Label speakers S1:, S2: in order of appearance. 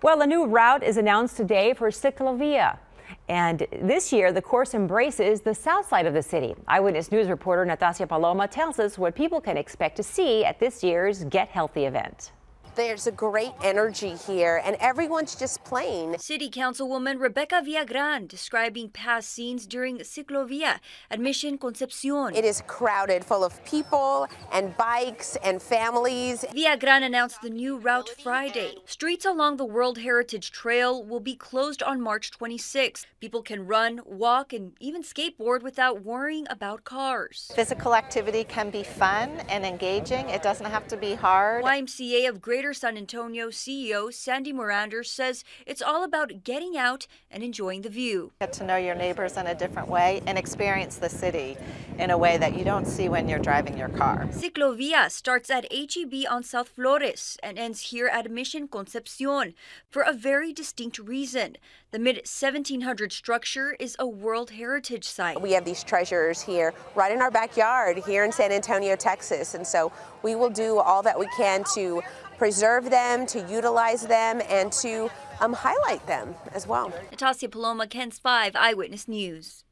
S1: Well, a new route is announced today for Siclovia. And this year, the course embraces the south side of the city. Eyewitness News reporter Natasha Paloma tells us what people can expect to see at this year's Get Healthy event.
S2: There's a great energy here, and everyone's just playing.
S3: City Councilwoman Rebecca Viagran describing past scenes during Siclovia at Mission Concepcion.
S2: It is crowded, full of people and bikes and families.
S3: Viagran announced the new route Friday. Streets along the World Heritage Trail will be closed on March 26. People can run, walk, and even skateboard without worrying about cars.
S4: Physical activity can be fun and engaging. It doesn't have to be hard.
S3: YMCA of Greater Greater San Antonio CEO Sandy Morander says it's all about getting out and enjoying the view.
S4: Get to know your neighbors in a different way and experience the city in a way that you don't see when you're driving your car.
S3: Siclovia starts at HEB on South Flores and ends here at Mission Concepcion for a very distinct reason. The mid 1700 structure is a World Heritage Site.
S2: We have these treasures here right in our backyard here in San Antonio, Texas, and so we will do all that we can to preserve them, to utilize them, and to um, highlight them as well.
S3: Natasha Paloma, KENS 5 Eyewitness News.